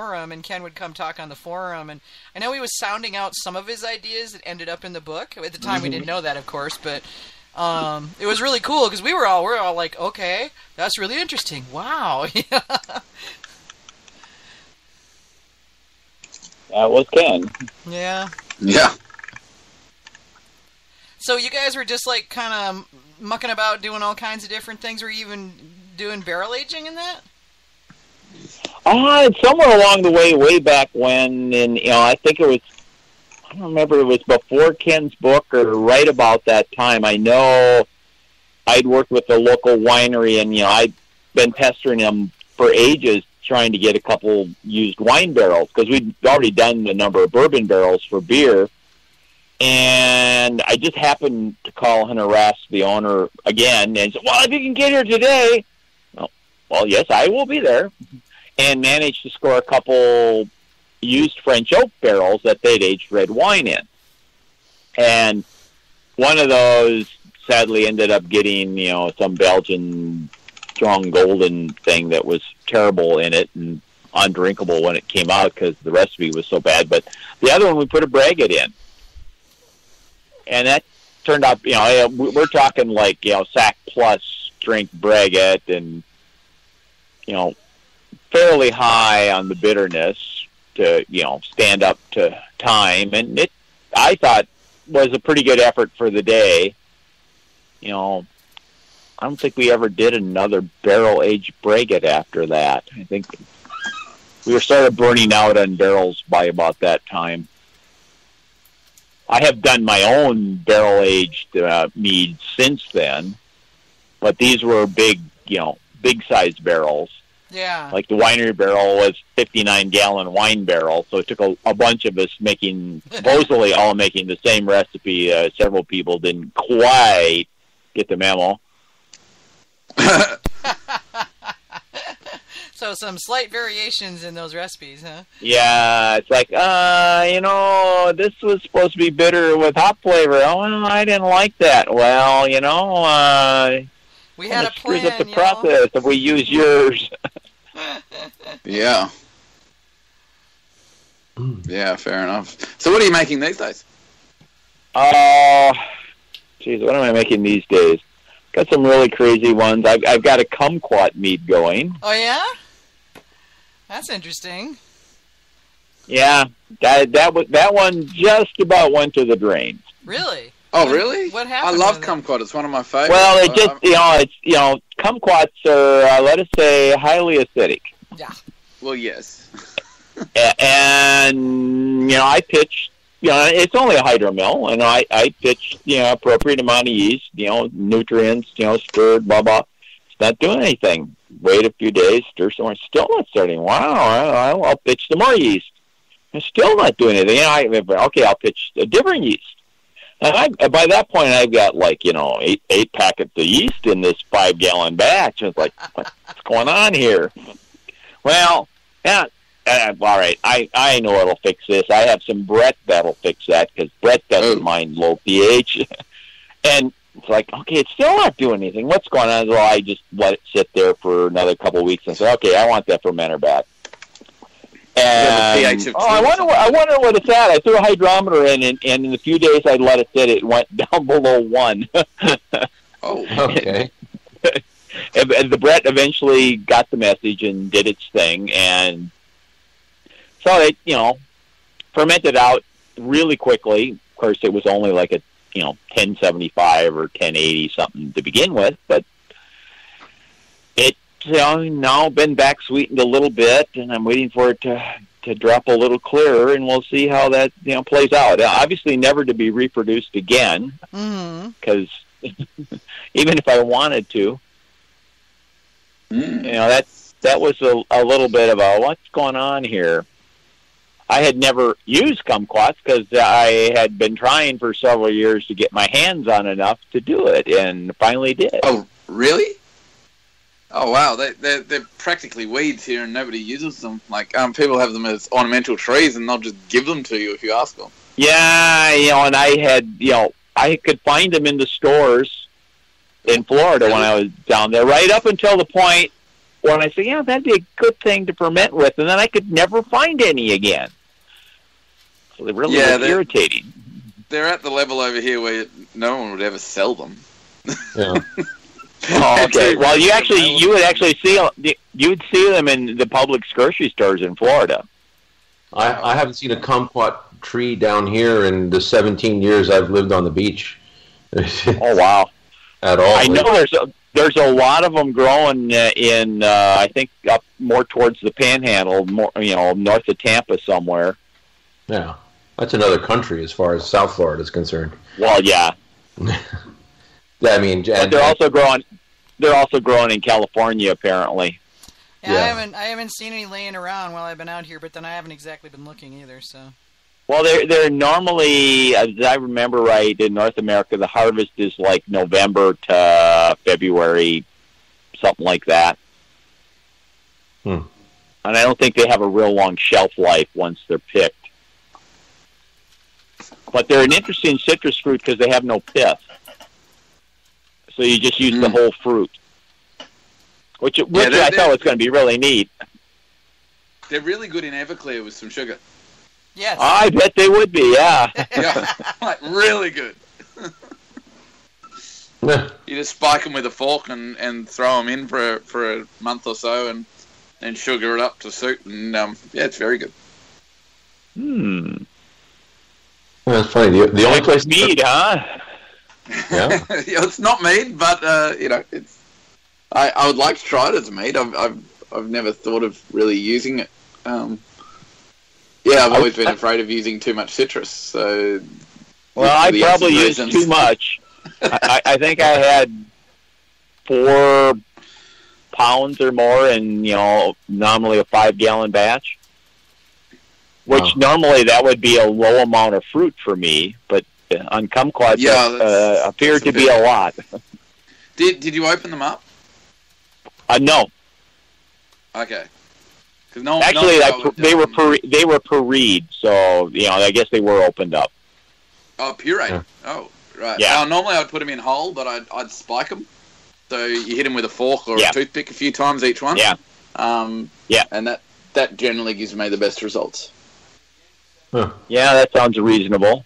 forum, and Ken would come talk on the forum, and I know he was sounding out some of his ideas that ended up in the book. At the time, we didn't know that, of course, but um, it was really cool because we were all we are all like, okay, that's really interesting. Wow. That was Ken. yeah. Yeah. So you guys were just like kind of mucking about, doing all kinds of different things. Were you even doing barrel aging in that? Uh, somewhere along the way, way back when, and you know, I think it was, I don't remember, it was before Ken's book or right about that time. I know I'd worked with the local winery, and you know, I'd been pestering them for ages trying to get a couple used wine barrels because we'd already done a number of bourbon barrels for beer. And I just happened to call and harass the owner again and said, Well, if you can get here today, well, well, yes, I will be there. And managed to score a couple used French oak barrels that they'd aged red wine in. And one of those sadly ended up getting, you know, some Belgian strong golden thing that was terrible in it and undrinkable when it came out because the recipe was so bad. But the other one, we put a braggot in, and that turned out, you know, we're talking like you know sack plus drink braggot, and you know, fairly high on the bitterness to you know stand up to time, and it I thought was a pretty good effort for the day. You know, I don't think we ever did another barrel aged braggot after that. I think we were started burning out on barrels by about that time. I have done my own barrel aged uh, meads since then, but these were big, you know, big sized barrels. Yeah. Like the winery barrel was 59 gallon wine barrel, so it took a, a bunch of us making, supposedly all making the same recipe. Uh, several people didn't quite get the memo. so some slight variations in those recipes, huh? Yeah, it's like, uh, you know, this was supposed to be bitter with hop flavor. Oh, I didn't like that. Well, you know, uh, we had a plan. Screws up the process know? if we use yours. yeah. Yeah, fair enough. So, what are you making these days? Uh, geez, what am I making these days? got some really crazy ones. I've, I've got a kumquat mead going. Oh yeah, that's interesting. Yeah, that that was that one just about went to the drain. Really? Oh, what, really? What happened? I love kumquat. It's one of my favorites. Well, it just you know it's you know kumquats are uh, let us say highly acidic. Yeah. Well, yes. and you know I pitched you know, it's only a hydromel, and I I pitch you know appropriate amount of yeast, you know, nutrients, you know, stirred, blah blah. It's not doing anything. Wait a few days, stir some more. Still not starting. Wow, I'll, I'll pitch some more yeast. It's still not doing anything. You know, I, okay, I'll pitch a different yeast. And I, by that point, I've got like you know eight eight packets of yeast in this five gallon batch. It's like, what's going on here? Well, yeah, uh, all right, I I know it'll fix this. I have some Brett that'll fix that because Brett doesn't oh. mind low pH. and it's like, okay, it's still not doing anything. What's going on? Well, I just let it sit there for another couple of weeks and say, okay, I want that fermenter back. And oh, I wonder, what, I wonder what it's at. I threw a hydrometer in, and, and in a few days I let it sit. It went down below one. oh, okay. and the Brett eventually got the message and did its thing, and so it, you know, fermented out really quickly. Of course, it was only like a, you know, 1075 or 1080 something to begin with, but it, you know, now been back sweetened a little bit, and I'm waiting for it to to drop a little clearer, and we'll see how that you know plays out. Obviously, never to be reproduced again, because mm-hmm. even if I wanted to, mm. you know that that was a, a little bit of a what's going on here. I had never used kumquats because I had been trying for several years to get my hands on enough to do it, and finally did. Oh, really? Oh wow, they they're, they're practically weeds here, and nobody uses them. Like um, people have them as ornamental trees, and they'll just give them to you if you ask them. Yeah, you know, and I had you know I could find them in the stores in Florida really? when I was down there, right up until the point when I said, yeah, that'd be a good thing to ferment with, and then I could never find any again. So they really Yeah, were they- irritating. They're at the level over here where no one would ever sell them. Yeah. Oh, okay. Well, you actually you would actually see you would see them in the public grocery stores in Florida. I, I haven't seen a kumquat tree down here in the 17 years I've lived on the beach Oh wow! at all. I know there's a, there's a lot of them growing uh, in uh, I think up more towards the Panhandle, more you know north of Tampa somewhere. Yeah, that's another country as far as South Florida is concerned. Well, yeah, Yeah, I mean, but and, they're also growing. They're also growing in California, apparently. Yeah, I haven't I haven't seen any laying around while I've been out here, but then I haven't exactly been looking either. So Well, they're they're normally, as I remember right, in North America, the harvest is like November to February, something like that. Hmm. And I don't think they have a real long shelf life once they're picked. But they're an interesting citrus fruit because they have no pith. So you just use the Hmm. whole fruit, which which they're- I they're- thought was going to be really neat. They're really good in Everclear with some sugar. yes, I bet they would be, yeah. Yeah, like really good. You just spike them with a fork and, and throw them in for a, for a month or so, and then sugar it up to suit. And um, yeah, it's very good. Hmm. that's funny. The, the only place mead, huh? Yeah. It's not mead, but uh, you know, it's. I, I would like to try it as mead. I've, I've I've never thought of really using it. Um, yeah, I've always been afraid of using too much citrus. So Well, I probably used reasons. too much. I, I think I had four pounds or more in, you know, normally a five gallon batch. Which Wow. normally that would be a low amount of fruit for me, but on kumquats Yeah, that uh, appeared to a be bit- a lot. Did did you open them up? Uh, no, Okay. no, actually, no, I, I they were pure, they were pureed, so you know, I guess they were opened up. Oh, puree. Yeah. Oh, right. Yeah. Uh, normally I'd put them in whole, but I'd, I'd spike them. So you hit them with a fork or Yeah. a toothpick a few times each one. Yeah. Um, Yeah. And that, that generally gives me the best results. Yeah, that sounds reasonable.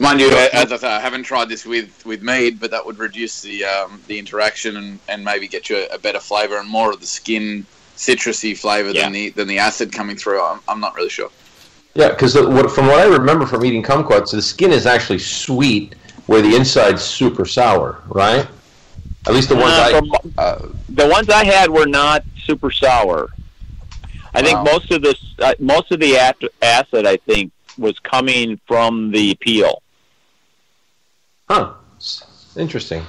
Mind you, as I say, I haven't tried this with, with mead, but that would reduce the um, the interaction and, and maybe get you a, a better flavour and more of the skin citrusy flavour Yeah. than the than the acid coming through. I'm, I'm not really sure. Yeah, because what, from what I remember from eating kumquats, the skin is actually sweet, where the inside's super sour, right? At least the ones Uh, I. from- Uh, the ones I had were not super sour. I think Wow. most of this, uh, most of the act- acid, I think, was coming from the peel. Huh. Interesting.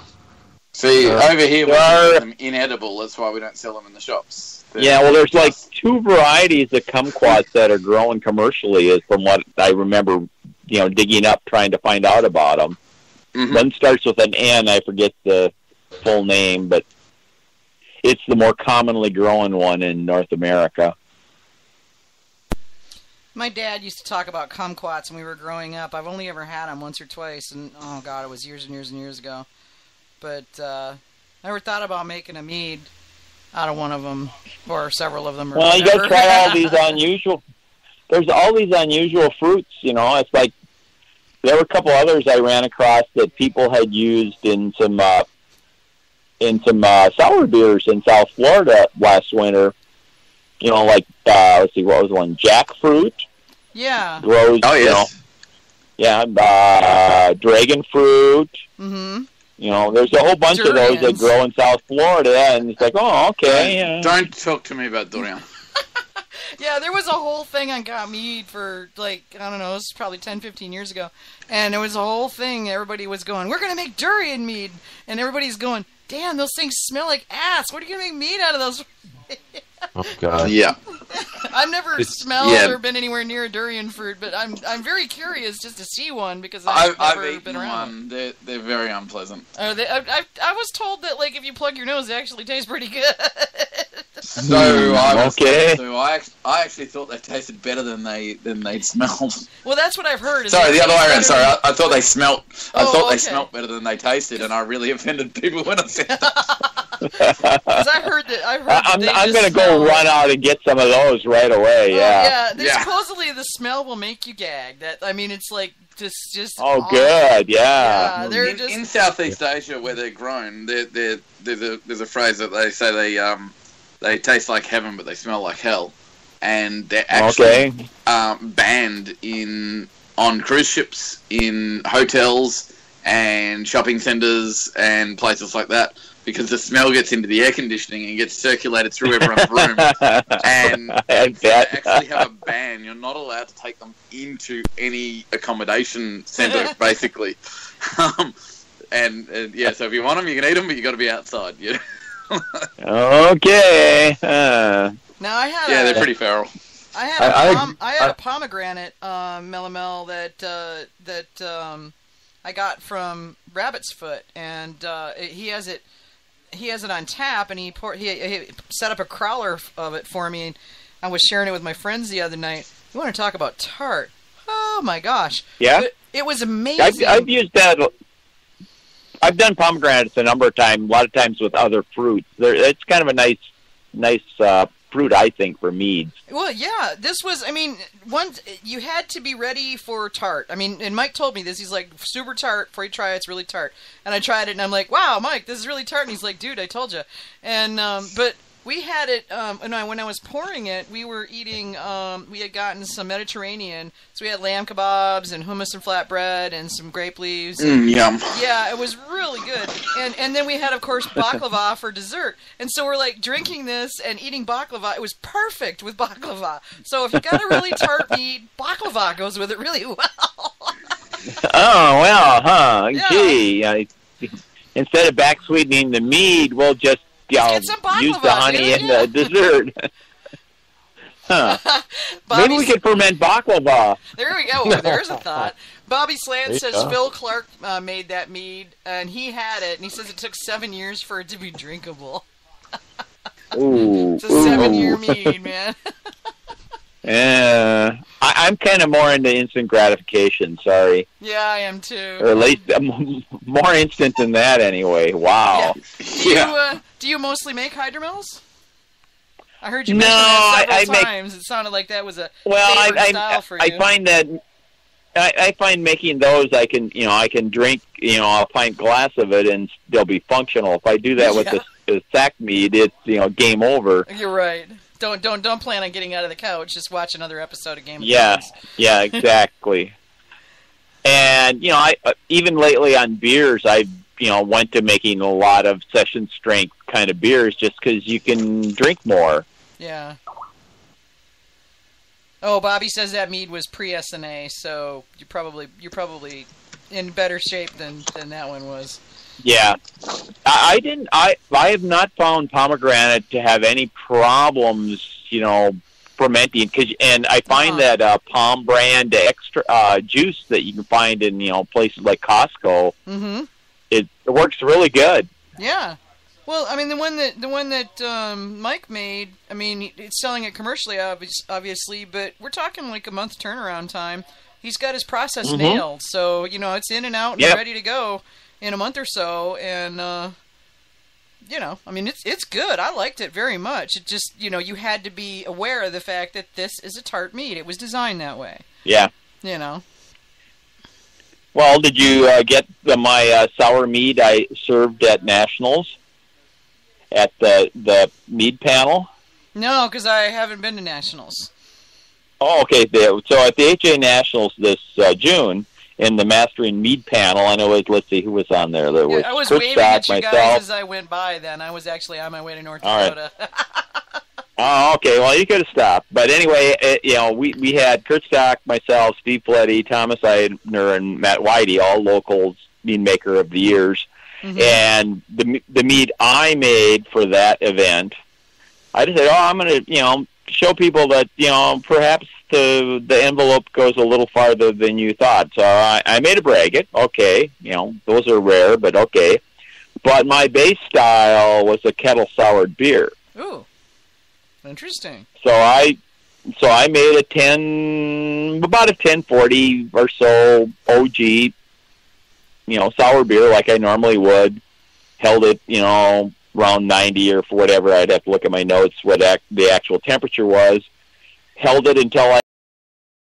see, Uh, over here we are- them inedible. That's why we don't sell them in the shops. They're Yeah, well, there's like two varieties of kumquats that are growing commercially, is from what I remember, you know, digging up trying to find out about them. Mhm. One starts with an N. I forget the full name, but it's the more commonly grown one in North America. My dad used to talk about kumquats when we were growing up. I've only ever had them once or twice, and oh god, it was years and years and years ago. But uh, never thought about making a mead out of one of them or several of them. Or Well, you got to try all these unusual. There's all these unusual fruits. You know, it's like there were a couple others I ran across that people had used in some uh, in some uh, sour beers in South Florida last winter. You know, like uh, let's see, what was one? Jackfruit yeah. grows. Oh You know, yeah, uh, dragon fruit. Mm-hmm. You know, there's a whole bunch of those that grow in South Florida, and it's like, oh, okay. yeah. Don't talk to me about durian. Yeah, there was a whole thing on Got Mead for like I don't know, it was probably 10, 15 years ago, and it was a whole thing. Everybody was going, "We're gonna make durian mead," and everybody's going, "Damn, those things smell like ass. What are you gonna make mead out of those?" Oh God. Yeah. I've never It's- smelled yeah. or been anywhere near a durian fruit, but I'm I'm very curious just to see one because I've, I've, never I've been eaten around. one. They're, they're very unpleasant. Uh, they, I, I I was told that like if you plug your nose, they actually taste pretty good. So I was okay. So I, I actually thought they tasted better than they than they smelled. well, that's what I've heard. is Sorry, the other way around. Sorry, I, I thought they smelt. I Oh, thought they smelt better than they tasted, and I really offended people when I said that. Because I heard that I heard that I'm I'm gonna smell- go run out and get some of those right away. Oh, Yeah. yeah. Yeah. Supposedly the smell will make you gag. That I mean, it's like just just. Oh, awesome. good. Yeah. Yeah, they're in, just in Southeast Asia where they're grown, they're, they're, there's a there's a phrase that they say they um they taste like heaven but they smell like hell, and they're actually Okay. um, banned in on cruise ships, in hotels, and shopping centres and places like that because the smell gets into the air conditioning and gets circulated through everyone's room. And I they bet. actually have a ban. You're not allowed to take them into any accommodation centre, basically. Um, and, and yeah, so if you want them, you can eat them, but you got to be outside. Yeah, okay. Uh, now I had yeah, a, they're pretty feral. I had a I- I- pom- I had I- a pomegranate um, melomel that uh, that um, I got from Rabbit's Foot, and uh, it- he has it he has it on tap, and he pour, he, he set up a growler of it for me, and I was sharing it with my friends the other night. You want to talk about tart? Oh my gosh! yeah. It, it was I've, amazing. I've used that. I've done pomegranates a number of times. A lot of times with other fruits. There, it's kind of a nice, nice uh, fruit, I think, for meads. Well, yeah, this was. I mean, once you had to be ready for tart. I mean, and Mike told me this. He's like super tart. Before you try it, it's really tart. And I tried it, and I'm like, wow, Mike, this is really tart. And he's like, dude, I told you. And um, but we had it. Um, and I, when I was pouring it, we were eating. Um, we had gotten some Mediterranean, so we had lamb kebabs and hummus and flatbread and some grape leaves. Mm, yum. Yeah, it was really good. And and then we had, of course, baklava for dessert. And so we're like drinking this and eating baklava. It was perfect with baklava. So if you got a really tart meat, baklava goes with it really well. Oh well, huh? Yeah. Gee, I, instead of back sweetening the mead, we'll just you know, get some baklava, use the honey in the dessert. huh? Maybe we could ferment baklava. there we go. There's a thought. Bobby Slant says go. Phil Clark uh, made that mead, and he had it, and he says it took seven years for it to be drinkable. Ooh, It's a seven-year mead, man. Yeah, I'm kind of more into instant gratification. Sorry, yeah, I am too. or at least um, more instant than that. Anyway, wow. Do you uh, do you mostly make hydromels? I heard you No, mention that I- several I make- times. It sounded like that was a Well, I favorite I, style for I find that I, I find making those I can you know I can drink you know a pint glass of it and they'll be functional. If I do that with Yeah. the, the sack mead, it's you know game over. You're right. Don't don't don't plan on getting out of the couch. Just watch another episode of Game of Yeah, Thrones. yeah, exactly. and you know, I uh, even lately on beers, I you know went to making a lot of session strength kind of beers just because you can drink more. Yeah. Oh, Bobby says that mead was pre SNA, so you probably you're probably in better shape than than that one was. Yeah, I, I didn't. I I have not found pomegranate to have any problems. You know, fermenting. Cause, and I find that uh, POM brand extra uh, juice that you can find in you know places like Costco. Mm-hmm. It, it works really good. Yeah. Well, I mean, the one that the one that um, Mike made. I mean, it's selling it commercially, obvious, obviously, but we're talking like a month turnaround time. He's got his process Mhm. nailed, so you know it's in and out and Yep. ready to go in a month or so. And uh, you know, I mean, it's it's good. I liked it very much. It just you know you had to be aware of the fact that this is a tart meat. It was designed that way. Yeah. You know. Well, did you uh, get the, my uh, sour mead I served at Nationals at the the mead panel? No, because I haven't been to nationals. Oh, okay. So at the HA Nationals this uh, June in the Mastering Mead panel, and it was let's see who was on there. There was Yeah, I was Chris waving Stock, at you guys as I went by. Then I was actually on my way to North All right. Dakota. Oh, okay. Well, you could have stopped, but anyway, it, you know, we we had Curt Stock, myself, Steve Fletty, Thomas Eidner, and Matt Whitey, all locals mead maker of the years. Mhm. And the the mead I made for that event, I just said, oh, I'm going to you know show people that you know perhaps the the envelope goes a little farther than you thought. So I, I made a braggot. Okay, you know those are rare, but okay. But my base style was a kettle soured beer. Ooh, interesting. So I so I made a ten about a ten forty or so OG, you know, sour beer like I normally would. Held it, you know, around 90 or for whatever. I'd have to look at my notes what ac- the actual temperature was. Held it until I